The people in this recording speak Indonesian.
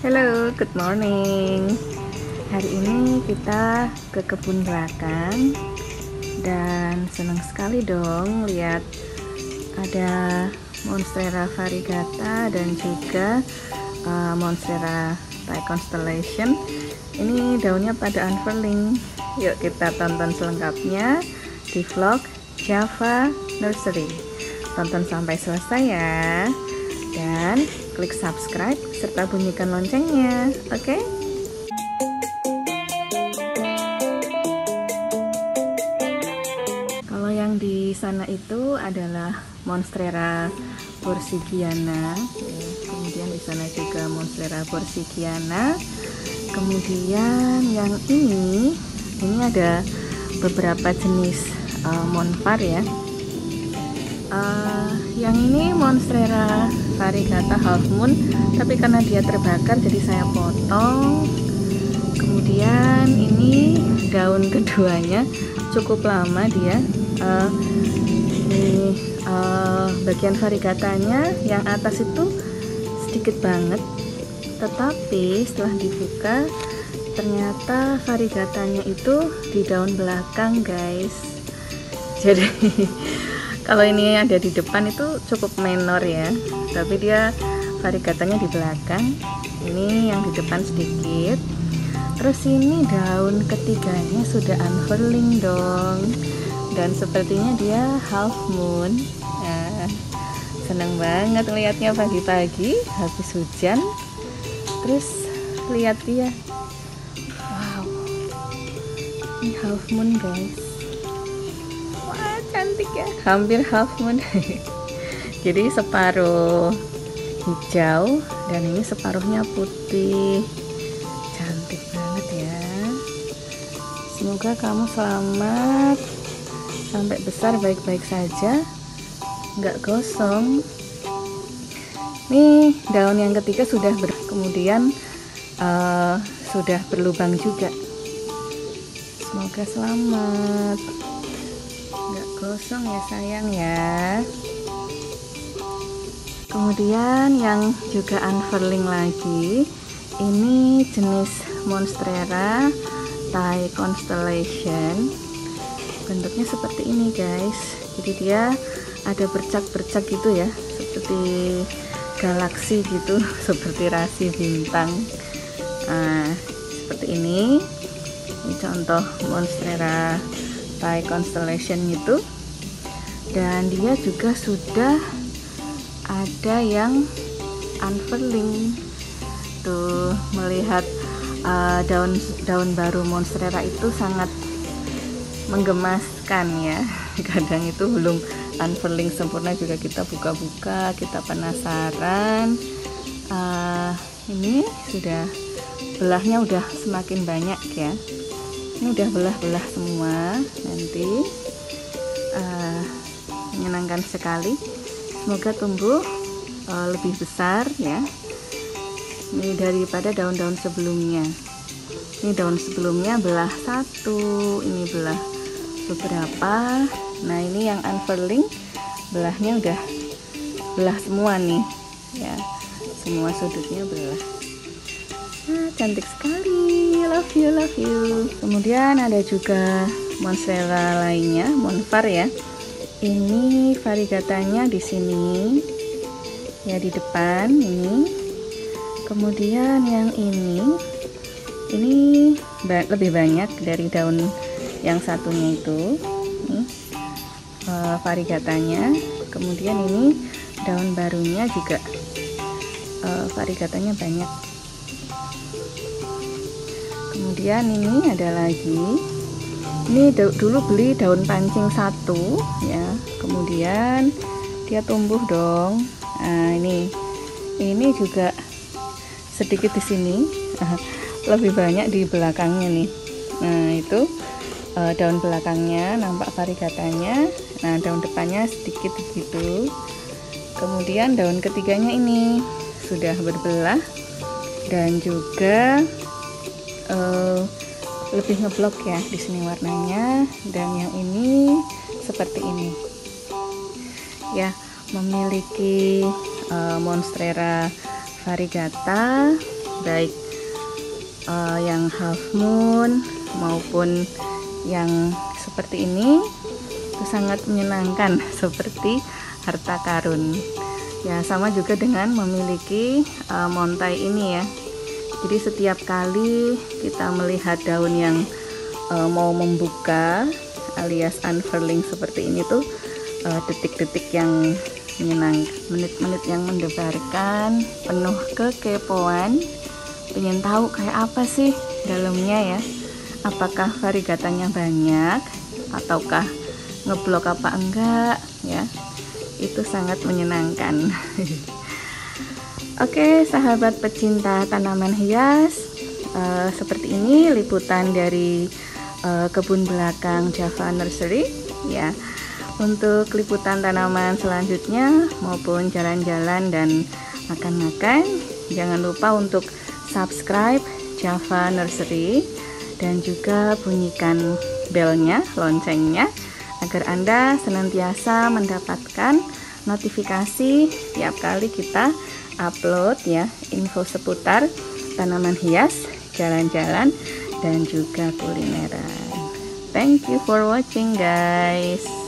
Hello, good morning. Hari ini kita ke kebun belakang dan senang sekali dong lihat ada Monstera variegata dan juga uh, Monstera Thai Constellation. Ini daunnya pada unfurling. Yuk kita tonton selengkapnya di vlog Java Nursery. Tonton sampai selesai ya. Dan klik subscribe serta bunyikan loncengnya. Oke? Okay? Kalau yang di sana itu adalah Monstera porsigiana. Kemudian di sana juga Monstera porsigiana. Kemudian yang ini ini ada beberapa jenis uh, monfar ya. Uh, yang ini Monstera variegata half moon, tapi karena dia terbakar jadi saya potong. Kemudian ini daun keduanya cukup lama dia. Uh, ini uh, bagian variegatanya yang atas itu sedikit banget, tetapi setelah dibuka ternyata variegatanya itu di daun belakang guys. Jadi kalau ini ada di depan itu cukup menor ya. Tapi dia variegatanya di belakang. Ini yang di depan sedikit. Terus ini daun ketiganya sudah unfurling dong. Dan sepertinya dia half moon. Nah, senang banget melihatnya pagi-pagi habis hujan. Terus lihat dia. Wow. Ini half moon guys cantik ya? Hampir half moon. Jadi separuh hijau dan ini separuhnya putih. Cantik banget ya. Semoga kamu selamat. Sampai besar baik-baik saja. Nggak gosong. Nih daun yang ketiga sudah ber kemudian uh, sudah berlubang juga. Semoga selamat gosong ya sayang ya. Kemudian yang juga unfurling lagi ini jenis monstera Thai constellation. Bentuknya seperti ini guys. Jadi dia ada bercak-bercak gitu ya seperti galaksi gitu seperti rasi bintang. Nah seperti ini. Ini contoh monstera Thai constellation itu dan dia juga sudah ada yang unfurling tuh melihat uh, daun daun baru monstera itu sangat menggemaskan ya. Kadang itu belum unfurling sempurna juga kita buka-buka kita penasaran. Uh, ini sudah belahnya udah semakin banyak ya ini udah belah-belah semua nanti uh, menyenangkan sekali. Semoga tumbuh uh, lebih besar ya. Ini daripada daun-daun sebelumnya. Ini daun sebelumnya belah satu ini belah beberapa. Nah ini yang unfurling belahnya udah belah semua nih ya. Semua sudutnya belah cantik sekali. Love you love you. Kemudian ada juga monstera lainnya monfar ya. Ini variegatanya di sini. Ya di depan ini. Kemudian yang ini ini lebih banyak dari daun yang satunya itu. Ini uh, variegatanya kemudian ini daun barunya juga uh, variegatanya banyak kemudian ini ada lagi. Ini dulu beli daun pancing satu ya. Kemudian dia tumbuh dong. Nah ini. Ini juga sedikit di sini. Lebih banyak di belakangnya nih. Nah itu uh, daun belakangnya nampak variegatanya nah daun depannya sedikit begitu. Kemudian daun ketiganya ini sudah berbelah dan juga uh, lebih ngeblok ya di sini warnanya dan yang ini seperti ini. Ya memiliki uh, monstera variegata baik uh, yang half moon maupun yang seperti ini itu sangat menyenangkan seperti harta karun. Ya sama juga dengan memiliki uh, montai ini ya jadi setiap kali kita melihat daun yang uh, mau membuka alias unfurling seperti ini tuh detik-detik uh, yang menyenangkan menit-menit yang mendebarkan penuh kekepoan pengen tahu kayak apa sih dalamnya ya? Apakah variegatanya banyak ataukah ngeblok apa enggak ya? Itu sangat menyenangkan oke sahabat pecinta tanaman hias uh, seperti ini liputan dari uh, kebun belakang Java Nursery ya. Untuk liputan tanaman selanjutnya maupun jalan-jalan dan makan-makan jangan lupa untuk subscribe Java Nursery dan juga bunyikan belnya, loncengnya agar Anda senantiasa mendapatkan notifikasi tiap kali kita upload ya info seputar tanaman hias, jalan-jalan dan juga kulineran. Thank you for watching guys.